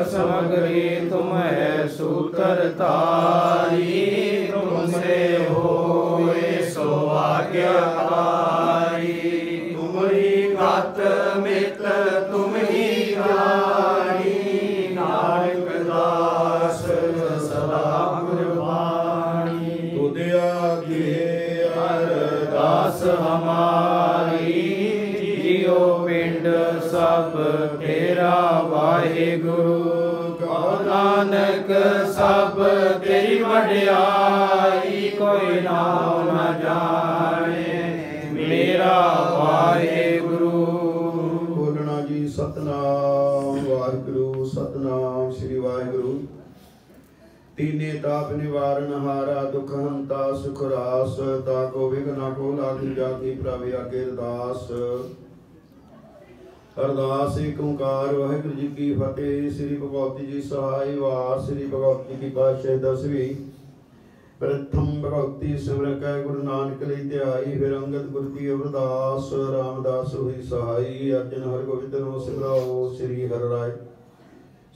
ਸਕਲ ਸਮਗਰੀ ਤੁਮ ਹੈ ਸੂਤਰ ਤਾਰੀ ਤੁਮਸੇ ਹੋਏ ਸੋ ਜੀਉ ਪਿੰਡ ਸਭ ਤੇਰਾ ਵਾਹਿਗੁਰੂ। ਕਉ ਨਾਨਕ ਸਭ ਤੇਰੀ ਵਡਿਆਈ, ਕੋਈ ਨਾਮ ਨ ਜਾਣੇ, ਮੇਰਾ ਵਾਹਿਗੁਰੂ। ਬੋਲਣਾ ਜੀ ਸਤਨਾਮ, ਵਾਹਿਗੁਰੂ, ਸਤਨਾਮ, ਸ੍ਰੀ ਵਾਹਿਗੁਰੂ। ਤੀਨੇ ਤਾਪ ਨਿਵਾਰਨ ਹਾਰਾ, ਦੁਖ ਹੰਤਾ, ਸੁਖ ਰਾਸ, ਤਾ ਕੋ ਵਿਗਨਾ ਕੋ ਲਾਗੀ ਜਾਤੀ ਪ੍ਰਭ ਅਗੇ ਅਰਦਾਸ। ਅਰਦਾਸ ਏਕ ਓੰਕਾਰ, ਵਾਹਿਗੁਰੂ ਜੀ ਕੀ ਫਤਿਹ। ਸ੍ਰੀ ਭਗਵਤੀ ਜੀ ਸਹਾਈ ਵਾਰ, ਸ੍ਰੀ ਭਗਵਤੀ ਕੀ ਪਾਤਸ਼ਾਹ ਦਸਵੀਂ। ਪ੍ਰਥਮ ਭਗਵਤੀ ਸਿਮਰ ਕੈ ਗੁਰੂ ਨਾਨਕ ਲਈ ਧਿਆਈ, ਫਿਰ ਅੰਗਦ ਗੁਰ ਕੀ ਅਰਦਾਸ ਰਾਮਦਾਸ ਹੋਈ ਸਹਾਈ। ਅਰਜਨ ਹਰਿ ਗੋਬਿੰਦ ਨੂੰ ਸਿਮਰਾਓ, ਸ੍ਰੀ ਹਰਿ ਰਾਏ।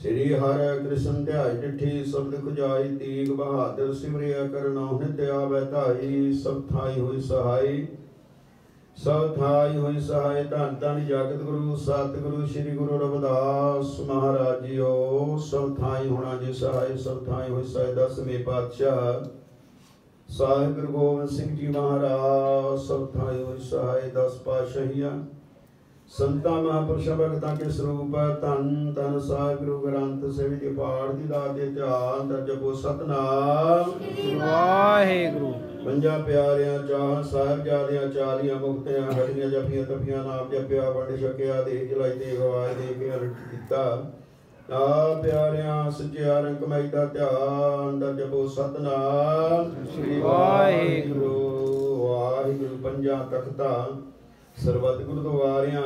ਸ੍ਰੀ ਹਰਿ ਕ੍ਰਿਸ਼ਨ ਧਿਆਈ ਡਿਠੀ ਸਬਦ ਖੁਜਾਈ, ਤੀਗ ਬਹਾਦਰ ਸਿਮਰਿਆ ਕਰਨਾ ਨਿਤਿ ਆਵੈ ਧਾਈ, ਸਭ ਥਾਈ ਹੋਈ ਸਹਾਈ। ਸਭ ਥਾਈ ਹੋਈ ਸਹਾਇ ਧੰਨ ਧੰਨ ਜਗਤ ਗੁਰੂ, ਸਤਿਗੁਰੂ ਸ੍ਰੀ ਗੁਰੂ ਰਵਿਦਾਸ ਮਹਾਰਾਜ ਜੀਓ। ਸਭ ਥਾਈ ਹੋਣਾ ਜੀ ਸਹਾਇ, ਸਭ ਥਾਈ ਹੋਈ ਸਹਾਇ ਦਸਵੇਂ ਪਾਤਸ਼ਾਹ। ਸਾਹਿਬ ਗੁਰੂ ਗੋਬਿੰਦ ਸਿੰਘ ਜੀ ਮਹਾਰਾਜ, ਸਭ ਥਾਈ ਹੋਈ ਸਹਾਇ ਦਸ ਪਾਤਸ਼ਾਹੀਆਂ। ਸੰਤਾਂ ਮਹਾਂਪੁਰਸ਼ਾਂ ਭਗਤਾਂ ਕੇ ਸਰੂਪ ਧੰਨ ਧੰਨ ਸਾਹਿਬ ਗੁਰੂ ਗ੍ਰੰਥ ਸਾਹਿਬ ਜੀ ਪਾਠ ਦੀ ਦਾਤ ਦੇ ਧਿਆਨ ਦਰ ਜਪੋ ਸਤਨਾਮ। ਵਾਹਿਗੁਰੂ। ਪੰਜਾਂ ਪਿਆਰਿਆਂ ਚਾਹ ਸਾਹਿਬ ਜਾਦਿਆਂ ਚਾਲੀਆਂ ਮੁਕਤਿਆਂ ਘੜੀਆਂ ਜਪੀਆਂ ਤਪੀਆਂ ਨਾਮ ਜਪਿਆ ਵੰਡ ਛਕਿਆ ਦੇ ਜਲਾਈ ਦੇ ਗਵਾਜ ਦੇ ਕੇ ਅਰਟ ਕੀਤਾ। ਆ ਪਿਆਰਿਆਂ ਸੱਚਿਆ ਰੰਗ ਕਮਾਈ ਦਾ ਧਿਆਨ ਦਰ ਜਪੋ ਸਤਨਾਮ। ਸ੍ਰੀ ਵਾਹਿਗੁਰੂ ਵਾਹਿਗੁਰੂ ਪੰਜਾਂ ਤਖਤਾਂ ਸਰਬਤ ਗੁਰਦੁਆਰਿਆਂ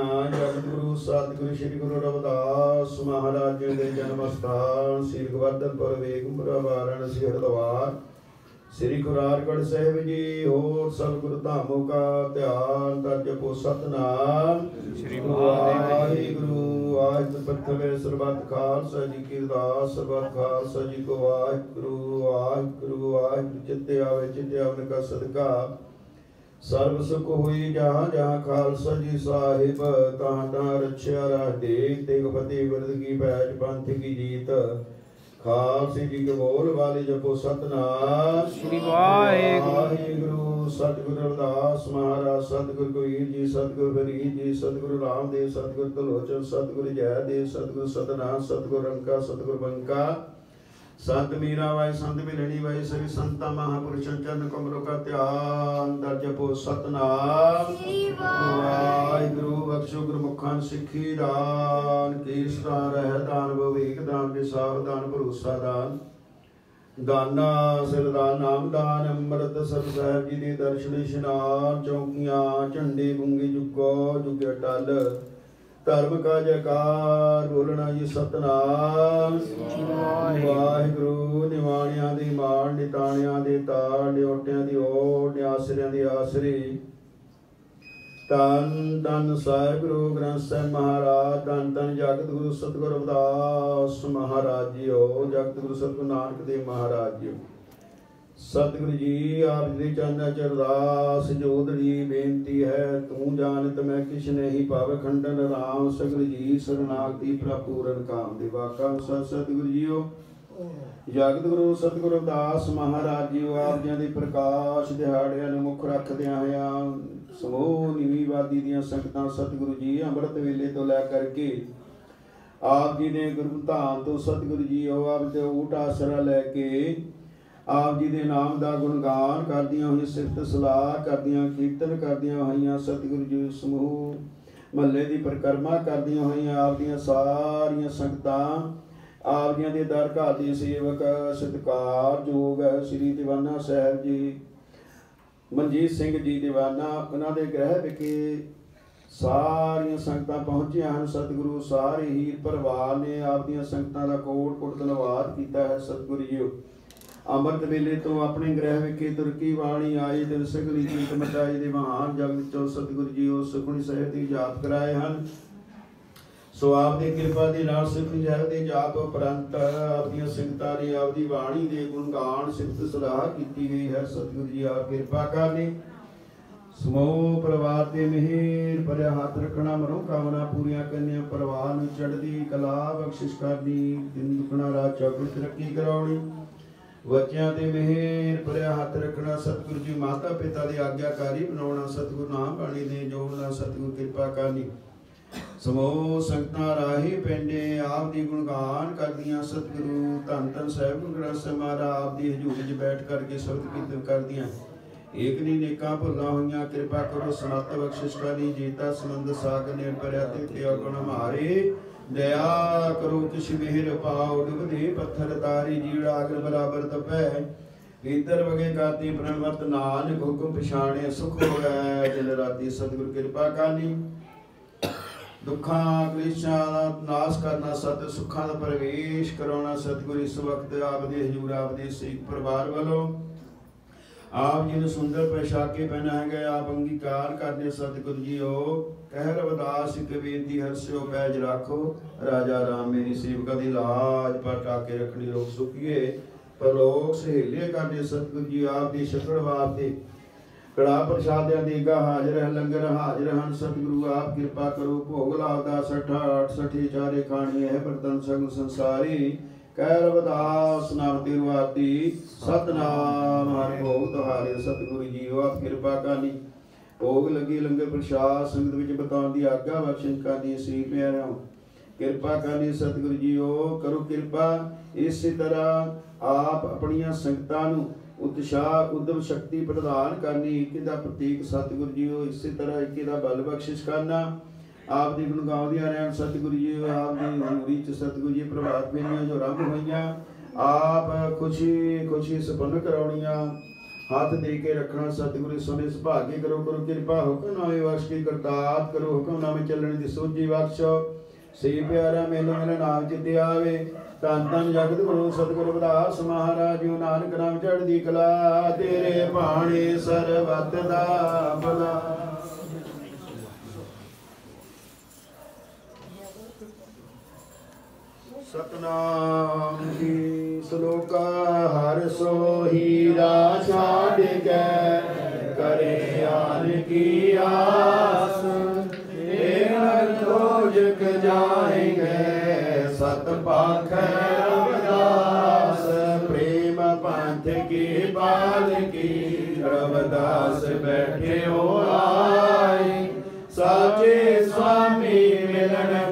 ਸਤਿਗੁਰੂ ਸ੍ਰੀ ਗੁਰੂ ਰਵਿਦਾਸ ਮਹਾਰਾਜ ਜੀ ਦੇ ਜਨਮ ਸਥਾਨ ਸ੍ਰੀ ਗੋਵਰਧਨਪੁਰ ਵੇਗਮਪੁਰਾ ਵਾਰਾਣਸੀ ਹਰਿਦੁਆਰ ਸ੍ਰੀ ਕੁਰਾਰਗੜ ਸਾਹਿਬ ਜੀ ਹੋਰ ਸਤਿਗੁਰ ਧਾਮੋ ਕਾ ਧਿਆਨ ਕਰ ਜਪੋ ਸਤਨਾਮ। ਸ੍ਰੀ ਵਾਹਿਗੁਰੂ। ਵਾਹਿਗੁਰੂ ਪਰਥਵੇ ਸਰਬਤ ਖਾਲਸਾ ਜੀ ਕੀ ਅਰਦਾਸ ਸਰਬਤ ਖਾਲਸਾ ਜੀ ਕੋ ਵਾਹਿਗੁਰੂ ਵਾਹਿਗੁਰੂ ਵਾਹਿਗੁਰੂ ਚਿੱਤੇ ਆਵੇ ਚਿੱਤੇ ਆਵਨ ਕਾ ਸਦਕਾ। ਸਰਬ ਸੁਖ ਹੋਈ ਜਹਾਂ ਜਹਾਂ ਖਾਲਸਾ ਜੀ ਸਾਹਿਬ ਤਾਂ ਤਾਂ ਰਛਿਆ ਰਾਹ ਦੇ ਤੇ ਫਤਿਹ ਵਰਦ ਕੀ ਬੈਜ ਪੰਥ ਕੀ ਜੀਤ। ਖਾਲਸੇ ਜੀ ਕੇ ਬੋਲ ਵਾਲੇ ਜਪੋ ਸਤਨਾਮ। ਸ੍ਰੀ ਵਾਹਿਗੁਰੂ। ਵਾਹਿਗੁਰੂ ਸਤਿਗੁਰੂ ਰਵਿਦਾਸ ਮਹਾਰਾਜ ਸਤਿਗੁਰੂ ਕਬੀਰ ਜੀ ਸਤਿਗੁਰੂ ਫਰੀਦ ਜੀ ਸਤਿਗੁਰੂ ਰਾਮਦੇਵ ਸਤਿਗੁਰੂ ਤਲੋਚਨ ਸਤਿਗੁਰੂ ਜੈਦੇਵ ਸਤਿਗੁਰੂ ਸਤਨਾਮ ਸਤਿਗੁਰੂ ਰੰਕਾ ਸਤਿਗੁਰੂ ਬੰਕਾ। ਸੰਤ ਮੀਰਾ ਵਾਏ ਸੰਤ ਮਿਲਣੀ ਵਾਏ ਸ੍ਰੀ ਸੰਤਾ ਮਹਾਪੁਰਸ਼ਾਂ ਚਰਨ ਕਮਲੋ ਕਾ ਧਿਆਨ ਦਰ ਸਤਨਾਮ। ਵਾਹਿਗੁਰੂ ਬਖਸ਼ੋ ਗੁਰਮੁਖਾਂ ਸਿੱਖੀ ਦਾਨ, ਕੀਰਤਨ, ਰਹਿ ਦਾਨ, ਵਿਵੇਕ ਦਾਨ ਵਿਸਾਰ ਦਾਨ ਭਰੋਸਾ ਦਾਨ। ਦਾਨਾ ਸਿਰਦਾਨ ਨਾਮ ਦਾਨ, ਅੰਮ੍ਰਿਤ ਸਰ ਸਾਹਿਬ ਜੀ ਦੇ ਦਰਸ਼ਨ, ਇਸ਼ਨਾਨ, ਚੌਕੀਆਂ, ਝੰਡੇ ਗੁੰਗੀ ਜੁਗੋ ਜੁਗੇ ਟਲ। ਧਰਮ ਕਾ ਜੈਕਾਰ ਬੋਲਣਾ ਜੀ ਸਤਨਾਮ। ਵਾਹਿਗੁਰੂ, ਨਿਵਾਣਿਆਂ ਦੀ ਮਾਣ, ਨਿਤਾਣਿਆਂ ਦੇ ਤਾੜ ਨਿਓਟਿਆਂ ਦੀ ਓੜ, ਨਿਆਸਰਿਆਂ ਦੀ ਆਸਰੀ। ਤਨ ਤਨ ਸਾਹਿਬ ਗੁਰੂ ਗ੍ਰੰਥ ਸਾਹਿਬ ਮਹਾਰਾਜ ਤਨ ਤਨ ਜਗਤ ਗੁਰੂ ਸਤਿਗੁਰੂ ਰਵਿਦਾਸ ਮਹਾਰਾਜ ਜੀਓ ਜਗਤ ਗੁਰੂ ਸਤਿਗੁਰੂ ਨਾਨਕ ਦੇਵ ਮਹਾਰਾਜ ਜੀਓ। ਸਤਿਗੁਰੂ ਜੀ, ਆਪ ਜੀ ਚਰਨਾਂ ਚ ਅਰਦਾਸ ਜੋਦੜੀ ਬੇਨਤੀ ਹੈ, ਤੂੰ ਜਾਣਤ ਮੈਂ ਕਿਛ ਨਹੀਂ ਪਾਵ ਖੰਡਨ ਰਾਮ ਸਗਲ ਜੀ, ਸਰਨਾਗਤੀ ਪ੍ਰਪੂਰਨ ਕਾਮ ਦੇ ਵਾਕਾ ਅਨੁਸਾਰ। ਸਤਿਗੁਰੂ ਜੀਓ, ਜਗਤ ਗੁਰੂ ਸਤਿਗੁਰੂ ਰਵਿਦਾਸ ਮਹਾਰਾਜ ਜੀਓ, ਆਪ ਜੀ ਦੇ ਪ੍ਰਕਾਸ਼ ਦਿਹਾੜਿਆਂ ਨੂੰ ਮੁੱਖ ਰੱਖਦਿਆਂ ਹੋਇਆਂ ਸਮੂਹ ਨਿਵੀਵਾਦੀ ਦੀਆਂ ਸੰਗਤਾਂ ਸਤਿਗੁਰੂ ਜੀ, ਅੰਮ੍ਰਿਤ ਵੇਲੇ ਤੋਂ ਲੈ ਕਰਕੇ ਆਪ ਜੀ ਨੇ ਗੁਰੂ ਧਾਮ ਤੋਂ ਸਤਿਗੁਰੂ ਜੀ, ਉਹ ਆਪ ਤੇ ਊਟ ਆਸਰਾ ਲੈ ਕੇ ਆਪ ਜੀ ਦੇ ਨਾਮ ਦਾ ਗੁਣਗਾਨ ਕਰਦੀਆਂ ਹੋਈਆਂ ਸਿਫਤ ਸਲਾਹ ਕਰਦੀਆਂ, ਕੀਰਤਨ ਕਰਦੀਆਂ ਹੋਈਆਂ ਸਤਿਗੁਰੂ ਜੀ ਸਮੂਹ ਮਹੱਲੇ ਦੀ ਪਰਿਕਰਮਾ ਕਰਦੀਆਂ ਹੋਈਆਂ ਆਪ ਦੀਆਂ ਸਾਰੀਆਂ ਸੰਗਤਾਂ, ਆਪ ਜੀਆਂ ਦੇ ਦਰ ਘਰ ਦੇ ਸੇਵਕ ਸਤਿਕਾਰਯੋਗ ਸ੍ਰੀ ਦੀਵਾਨਾ ਸਾਹਿਬ ਜੀ, ਮਨਜੀਤ ਸਿੰਘ ਜੀ ਦੀਵਾਨਾ, ਉਹਨਾਂ ਦੇ ਗ੍ਰਹਿ ਵਿਖੇ ਸਾਰੀਆਂ ਸੰਗਤਾਂ ਪਹੁੰਚੀਆਂ ਹਨ। ਸਤਿਗੁਰੂ ਸਾਰੇ ਹੀ ਪਰਿਵਾਰ ਨੇ ਆਪ ਦੀਆਂ ਸੰਗਤਾਂ ਦਾ ਕੋਟ ਕੋਟ ਧੰਨਵਾਦ ਕੀਤਾ ਹੈ। ਸਤਿਗੁਰੂ ਜੀਓ ਅੰਮ੍ਰਿਤ ਵੇਲੇ ਤੋਂ ਆਪਣੇ ਗ੍ਰਹਿ ਵਿਖੇ ਤੁਰਕੀ ਬਾਣੀ ਆਈ ਦਿਨ ਸਗਲੀ ਜੀਤ ਮਚਾਈ ਦੇ ਮਹਾਨ ਜਗਤ ਚੋਂ ਸਤਿਗੁਰੂ ਜੀਓ ਸੁਖਮਨੀ ਸਾਹਿਬ ਦੀ ਯਾਦ ਕਰਾਏ ਹਨ। ਸੋ ਆਪ ਦੀ ਕਿਰਪਾ ਦੇ ਨਾਲ ਸੁਖਮਨੀ ਸਾਹਿਬ ਦੇ ਜਾਪ ਉਪਰੰਤ ਆਪ ਸੰਗਤਾਂ ਨੇ ਆਪ ਬਾਣੀ ਦੇ ਗੁਣਗਾਨ ਸਿਫਤ ਸਲਾਹ ਕੀਤੀ ਗਈ ਹੈ। ਸਤਿਗੁਰੂ ਜੀ ਆਪ ਕਿਰਪਾ ਕਰਨੀ। ਸਮੂਹ ਪਰਿਵਾਰ ਤੇ ਮਿਹਰ ਭਰਿਆ ਹੱਥ ਰੱਖਣਾ, ਮਨੋ ਕਾਮਨਾ ਪੂਰੀਆਂ ਕਰਨੀਆਂ, ਪਰਿਵਾਰ ਨੂੰ ਚੜ੍ਹਦੀ ਕਲਾ ਬਖਸ਼ਿਸ਼ ਕਰਨੀ, ਦਿਨ ਦੁਖਣਾ ਰਾਤ ਚੌਗੁਣ ਤਰੱਕੀ ਕਰਾਉਣੀ। ਬੱਚਿਆਂ ਤੇ ਮਿਹਰ ਭਰਿਆ ਹੱਥ ਰੱਖਣਾ ਸਤਿਗੁਰੂ ਜੀ ਮਾਤਾ ਪਿਤਾ ਦੇ ਆਗਿਆਕਾਰੀ ਬਣਾਉਣਾ ਸਤਿਗੁਰੂ ਨਾਮ ਬਾਣੀ ਦੇ ਜੋੜਨਾ ਸਤਿਗੁਰੂ ਕਿਰਪਾ ਕਰਨੀ। ਸਮੂਹ ਸੰਗਤਾਂ ਰਾਹੀ ਪੈਂਦੇ ਆਪ ਦੀ ਗੁਣਗਾਨ ਕਰਦੀਆਂ ਸਤਿਗੁਰੂ ਧੰਨ ਧੰਨ ਸਾਹਿਬ ਗੁਰੂ ਗ੍ਰੰਥ ਸਾਹਿਬ ਮਹਾਰਾਜ ਆਪ ਦੀ ਹਜ਼ੂਰੀ 'ਚ ਬੈਠ ਕਰਕੇ ਸ਼ਬਦ ਕੀਰਤਨ ਕਰਦੀਆਂ। ਏਕ ਨੀ ਨੇਕਾਂ ਭੁੱਲਾਂ ਹੋਈਆਂ, ਕਿਰਪਾ ਕਰੋ ਸਮਤ ਬਖਸ਼ਿਸ਼ ਕਰੀ ਜੀਤਾ ਸਮੰਦ ਸਾਗ ਨੇ ਪਰਿਆ ਤੇ ਤੇ ਗੁਣ ਮਾਰੇ। ਦਇਆ ਕਰੋ ਕਿਛ ਮਿਹਰ ਪਾਉ ਡੁਬਦੇ ਪੱਥਰ ਤਾਰੀ ਜੀੜਾ ਅਗਰ ਬਰਾਬਰ ਤਪੈ। ਭੀਤਰ ਵਗੇ ਕਾਤੀ ਪ੍ਰਣਵਤ ਨਾਨਕ ਹੁਕਮ ਪਛਾਣੇ ਸੁਖ ਹੋਵੇ ਦਿਨ ਰਾਤੀ ਸਤਿਗੁਰ ਕਿਰਪਾ ਕਰਨੀ। ਦੁੱਖਾਂ ਕਲੇਸ਼ਾਂ ਦਾ ਨਾਸ਼ ਕਰਨਾ ਸਤ, ਸੁੱਖਾਂ ਦਾ ਪ੍ਰਵੇਸ਼ ਕਰਾਉਣਾ ਸਤਿਗੁਰ ਇਸ ਵਕਤ ਆਪ ਦੇ ਹਜੂਰ, ਆਪ ਦੇ ਸਿੱਖ ਪਰਿਵਾਰ ਵੱਲੋਂ। ਆਪ ਜੀ ਨੂੰ ਸੁੰਦਰ ਪੋਸ਼ਾਕੇ ਪਹਿਨਾਏ ਆਪ ਅੰਗੀਕਾਰ ਕਰਦੇ ਸਤਿਗੁਰ ਜੀਓ। ਕਹਿ ਰਵਦਾਸ ਇੱਕ ਹਰਸਿਓ ਪੈਜ ਰੱਖੋ। ਰਾਜਾ ਰਾਮ ਮੇਰੀ ਸੇਵਕਾ ਦੀ ਲਾਜ ਪਰ ਟਾਕੇ ਰੱਖਣੀ ਲੋਕ ਸੁਖੀਏ। ਪਰਲੋਕ ਸਹੇਲੇ ਕਰਦੇ ਸਤਿਗੁਰ ਜੀ ਆਪ ਦੀ ਸ਼ਕੜ ਵਾਸਤੇ। ਕੜਾ ਪ੍ਰਸ਼ਾਦਿਆਂ ਦੀ ਗਾ ਹਾਜ਼ਰ ਹੈ, ਲੰਗਰ ਹਾਜ਼ਰ ਹਨ। ਸਤਿਗੁਰੂ ਆਪ ਕਿਰਪਾ ਕਰੋ, ਭੋਗ ਲਾਵਦਾ 60 68 ਚਾਰੇ ਖਾਣੀ ਹੈ ਬਰਤਨ ਸਗਲ ਸੰਸਾਰੀ। ਕਹਿ ਰਵਦਾਸ ਨਾਮ ਤਿਰਵਾਤੀ ਸਤਨਾਮ ਭੋਗ ਤੁਹਾਰੇ ਸਤਿਗੁਰੂ ਜੀਓ ਕਿਰਪਾ ਕਰਨੀ। ਭੋਗ ਲੱਗੀ, ਲੰਗਰ ਪ੍ਰਸ਼ਾਦ ਸੰਗਤ ਵਿੱਚ ਬਤਾਉਣ ਦੀ ਆਗਿਆ ਬਖਸ਼ਿਸ਼ ਕਰਨੀ ਸ੍ਰੀ ਪਿਆਰਿਓ। ਕਿਰਪਾ ਕਰਨੀ ਸਤਿਗੁਰੂ ਜੀਓ, ਕਰੋ ਕਿਰਪਾ। ਇਸੇ ਤਰ੍ਹਾਂ ਆਪ ਆਪਣੀਆਂ ਸੰਗਤਾਂ ਨੂੰ ਉਤਸ਼ਾਹ, ਉਦਮ ਸ਼ਕਤੀ ਪ੍ਰਦਾਨ ਕਰਨੀ, ਇੱਕ ਦਾ ਪ੍ਰਤੀਕ ਸਤਿਗੁਰੂ ਜੀਓ, ਇਸੇ ਤਰ੍ਹਾਂ ਇੱਕ ਦਾ ਬਲ ਬਖਸ਼ਿਸ਼ ਕਰਨਾ। ਆਪ ਦੀ ਗੁਣ ਗਾਉਂਦੀਆਂ ਰਹਿਣ ਸਤਿਗੁਰੂ ਜੀ ਆਪ ਦੀ ਹਜ਼ੂਰੀ ਚ ਸਤਿਗੁਰੂ ਜੀ ਪ੍ਰਭਾਤ ਫੇਰੀਆਂ ਜੋ ਰੰਗ ਹੋਈਆਂ ਆਪ ਖੁਸ਼ੀ ਖੁਸ਼ੀ ਸੰਪੰਨ ਕਰਾਉਣੀਆਂ। ਹੱਥ ਦੇ ਕੇ ਰੱਖਣਾ ਸਤਿਗੁਰੂ ਸੋਨੇ ਸੁਭਾਗੇ ਕਰੋ ਕਰੋ ਕਿਰਪਾ ਹੁਕਮਨਾਮੇ ਬਖਸ਼ ਕੀ ਕਰਤਾਰ ਕਰੋ ਹੁਕਮਨਾਮੇ ਚੱਲਣ ਦੀ ਸੋਝੀ ਬਖਸ਼ੋ। ਸੇ ਪਿਆਰਾ ਮੈਨੂੰ ਮੇਰਾ ਨਾਮ ਚਿੱਤੇ ਆਵੇ ਤਨ ਤਨ ਜਗਤ ਗੁਰੂ ਸਤਿਗੁਰੂ ਵਿਦਾਸ ਮਹਾਰਾਜ ਜੀ ਨਾਨਕ ਨਾਮ ਚੜ੍ਹਦੀ ਕਲਾ, ਤੇਰੇ ਬਾਣੇ ਸਰਬਤ ਦਾ ਭਲਾ। ਸਤਨਾਮ ਜੀ। ਸ਼ਲੋਕਾ ਹਰ ਸੋਹੀ ਰਾ ਛਾੜ ਕੇ ਕਰੇ ਆਨ ਕੀ ਆਸ ਇਹ ਜੋਜਕ ਜਾਏਗੇ। ਸਤ ਪਾਖ ਰਵਦਾਸ, ਪ੍ਰੇਮ ਪੰਥ ਕੀ ਬਾਲ ਕੀ ਰਵਦਾਸ ਬੈਠੇ ਹੋ ਆਏ ਸਾਚੇ ਸੁਆਮੀ ਮਿਲਣ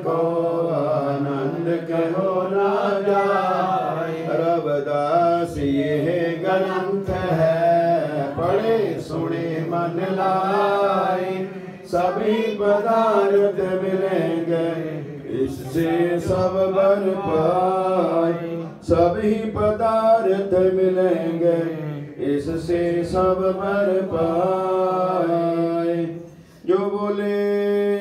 बस यह ग्रंथ है। पढ़े, सुने, मन लाए। सभी पदार्थ मिलेंगे इससे सब बन पाए। सभी पदार्थ मिलेंगे इससे सब बन पाए। जो बोले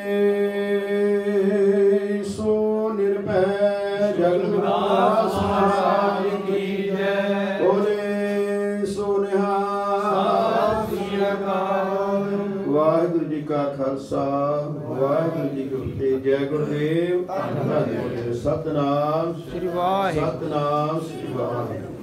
ਵਾਹਿਗੁਰੂ ਜੀ ਕਾ ਖਾਲਸਾ ਵਾਹਿਗੁਰੂ ਜੀ ਕੀ ਫਤਿਹ। ਜੈ ਗੁਰਦੇਵ ਧੰਨ ਸਤਨਾਮ। ਸ੍ਰੀ ਵਾਹਿਗੁਰੂ। ਸਤਨਾਮ ਸ੍ਰੀ ਵਾਹਿਗੁਰੂ।